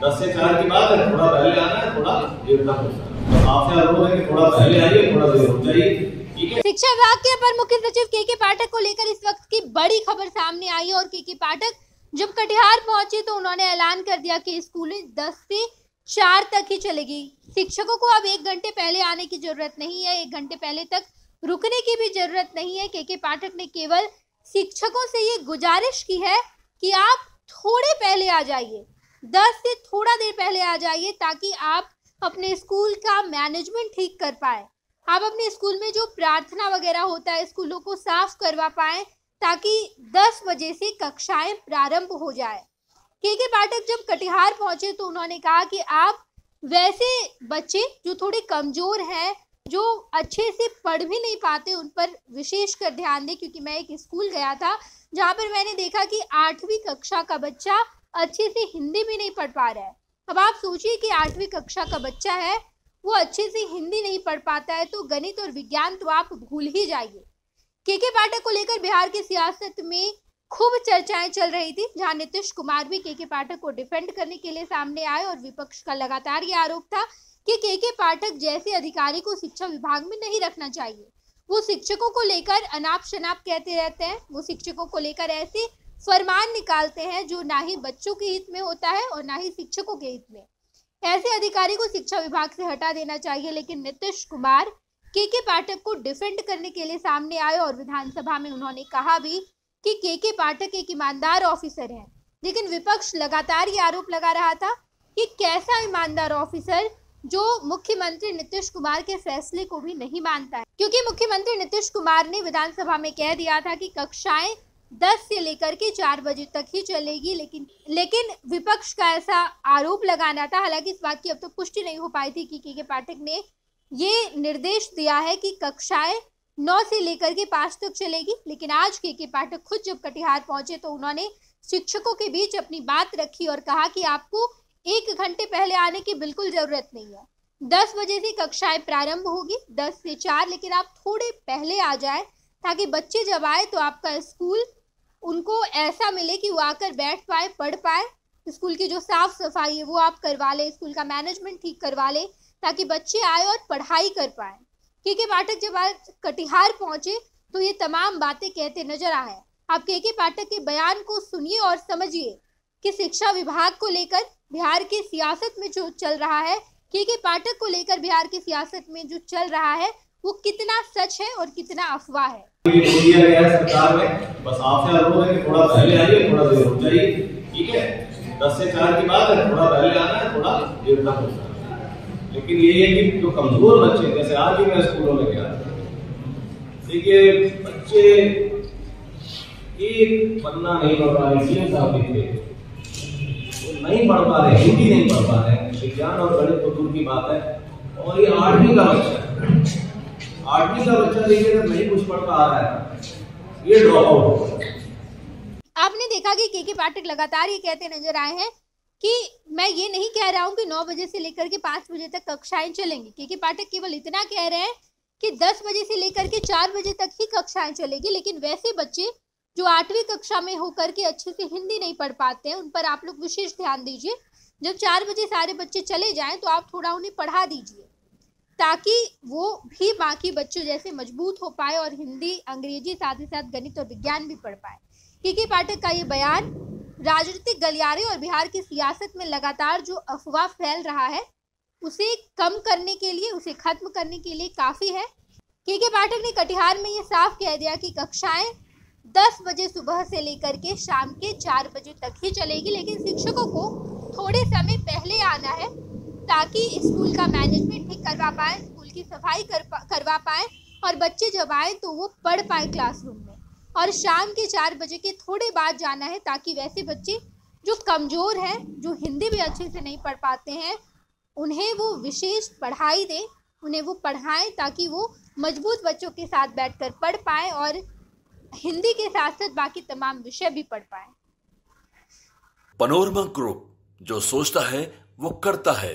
दस से चार की बात है, थोड़ा पहले आना है, थोड़ा देर तक तो आपसे अनुरोध है कि थोड़ा पहले आइए, थोड़ा देर हो जाइए। शिक्षा विभाग के अपर मुख्य सचिव के के पाठक को लेकर इस वक्त की बड़ी खबर सामने आई है और के के पाठक जब कटिहार पहुँचे तो उन्होंने ऐलान कर दिया कि स्कूलें 10 से चार तक ही चलेगी। शिक्षकों को अब एक घंटे पहले आने की ज़रूरत नहीं है, एक घंटे पहले तक रुकने की भी ज़रूरत नहीं है। के के पाठक ने केवल शिक्षकों से ये गुजारिश की है कि आप थोड़े पहले आ जाइए। दस से थोड़ा देर पहले आ जाइए ताकि आप अपने स्कूल का मैनेजमेंट ठीक कर पाए। आप अपने स्कूल में जो प्रार्थना वगैरह होता है, स्कूलों को साफ़ करवा पाए ताकि 10 बजे से कक्षाएँ प्रारंभ हो जाए। के के पाठक जब कटिहार पहुँचे तो उन्होंने कहा कि आप वैसे बच्चे जो थोड़े कमज़ोर हैं, जो अच्छे से पढ़ भी नहीं पाते, उन पर विशेष कर ध्यान दें क्योंकि मैं एक स्कूल गया था, जहाँ पर मैंने देखा कि आठवीं कक्षा का बच्चा अच्छे से हिंदी भी नहीं पढ़ पा रहा है। अब आप सोचिए कि आठवीं कक्षा का बच्चा है, वो अच्छे से हिंदी नहीं पढ़ पाता है तो गणित और विज्ञान तो आप भूल ही जाइए। के के पाठक को लेकर बिहार की सियासत में खूब चर्चाएँ चल रही थी, जहाँ नीतीश कुमार भी के के पाठक को डिफेंड करने के लिए सामने आए और विपक्ष का लगातार ये आरोप था कि के के पाठक जैसे अधिकारी को शिक्षा विभाग में नहीं रखना चाहिए। वो शिक्षकों को लेकर अनाप शनाप कहते रहते हैं, वो शिक्षकों को लेकर ऐसे फरमान निकालते हैं जो ना ही बच्चों के हित में होता है और ना ही शिक्षकों के हित में। ऐसे अधिकारी को शिक्षा विभाग से हटा देना चाहिए, लेकिन नीतीश कुमार के के पाठक को डिफेंड करने के लिए सामने आए और विधानसभा में उन्होंने कहा भी कि के के पाठक एक ईमानदार ऑफिसर हैं, लेकिन विपक्ष लगातार ये आरोप लगा रहा था कि कैसा ईमानदार ऑफिसर जो मुख्यमंत्री नीतीश कुमार के फैसले को भी नहीं मानता है। क्योंकि मुख्यमंत्री नीतीश कुमार ने विधानसभा में कह दिया था कि कक्षाएँ 10 से लेकर के चार बजे तक ही चलेगी लेकिन लेकिन विपक्ष का ऐसा आरोप लगाना था हालाँकि इस बात की अब तक तो पुष्टि नहीं हो पाई थी कि के, के पाठक ने ये निर्देश दिया है कि कक्षाएँ नौ से लेकर के पाँच तक चलेगी लेकिन आज के के पाठक खुद जब कटिहार पहुँचे तो उन्होंने शिक्षकों के बीच अपनी बात रखी और कहा कि आपको एक घंटे पहले आने की बिल्कुल ज़रूरत नहीं है। दस बजे से कक्षाएँ प्रारंभ होगी दस से चार लेकिन आप थोड़े पहले आ जाए ताकि बच्चे जब आए तो आपका स्कूल उनको ऐसा मिले कि वो आकर बैठ पाए, पढ़ पाए। स्कूल की जो साफ़ सफ़ाई है, वो आप करवा लें, स्कूल का मैनेजमेंट ठीक करवा लें, ताकि बच्चे आए और पढ़ाई कर पाए। के के पाठक जब आज कटिहार पहुँचे तो ये तमाम बातें कहते नज़र आए। आप के के पाठक के बयान को सुनिए और समझिए कि शिक्षा विभाग को लेकर बिहार की सियासत में जो चल रहा है, के के पाठक को लेकर बिहार की सियासत में जो चल रहा है वो कितना सच है और कितना अफवाह है। दस से चार की बात थोड़ा पहले आना है, थोड़ा देर तक है लेकिन ये है कि जो कमज़ोर बच्चे, जैसे आज ही मैं स्कूलों में गया देखिए, बच्चे एक पन्ना नहीं पढ़ पा रहे, सीएम साहब थे। वो नहीं पढ़ पा रहे, हिंदी नहीं पढ़ पा रहे। विज्ञान और गणित तो दूर की बात है। और ये आठवीं का बच्चा है। आठवीं का बच्चा देखिए अगर नहीं कुछ पढ़ पा रहा है। ये ड्रॉप आउट आपने देखा कि के के पाठक लगातार ये कहते नज़र आए हैं कि मैं ये नहीं कह रहा हूँ कि नौ बजे से लेकर के पाँच बजे तक कक्षाएँ चलेंगी। क्योंकि पाठक केवल इतना कह रहे हैं कि दस बजे से लेकर के चार बजे तक ही कक्षाएँ चलेगी, लेकिन वैसे बच्चे जो आठवीं कक्षा में होकर के अच्छे से हिंदी नहीं पढ़ पाते हैं, उन पर आप लोग विशेष ध्यान दीजिए। जब चार बजे सारे बच्चे चले जाएँ तो आप थोड़ा उन्हें पढ़ा दीजिए। ताकि वो भी बाकी बच्चों जैसे मज़बूत हो पाए और हिंदी, अंग्रेज़ी, साथ ही साथ गणित और विज्ञान भी पढ़ पाए। के के पाठक का ये बयान, राजनीतिक गलियारे और बिहार की सियासत में लगातार जो अफवाह फैल रहा है, उसे कम करने के लिए, उसे खत्म करने के लिए काफ़ी है। के के पाठक ने कटिहार में ये साफ़ कह दिया कि कक्षाएँ 10 बजे सुबह से लेकर के शाम के 4 बजे तक ही चलेगी, लेकिन शिक्षकों को थोड़े समय पहले आना है। ताकि स्कूल का मैनेजमेंट ठीक करवा पाए, स्कूल की सफ़ाई कर करवा पाए और बच्चे जब आए तो वो पढ़ पाए क्लासरूम में। और शाम के चार बजे के थोड़े बाद जाना है ताकि वैसे बच्चे जो कमज़ोर हैं, जो हिंदी भी अच्छे से नहीं पढ़ पाते हैं, उन्हें वो विशेष पढ़ाई दें, उन्हें वो पढ़ाएँ ताकि वो मज़बूत बच्चों के साथ बैठकर पढ़ पाए और हिंदी के साथ साथ बाकी तमाम विषय भी पढ़ पाए। पनोरमा ग्रुप जो सोचता है, वो करता है।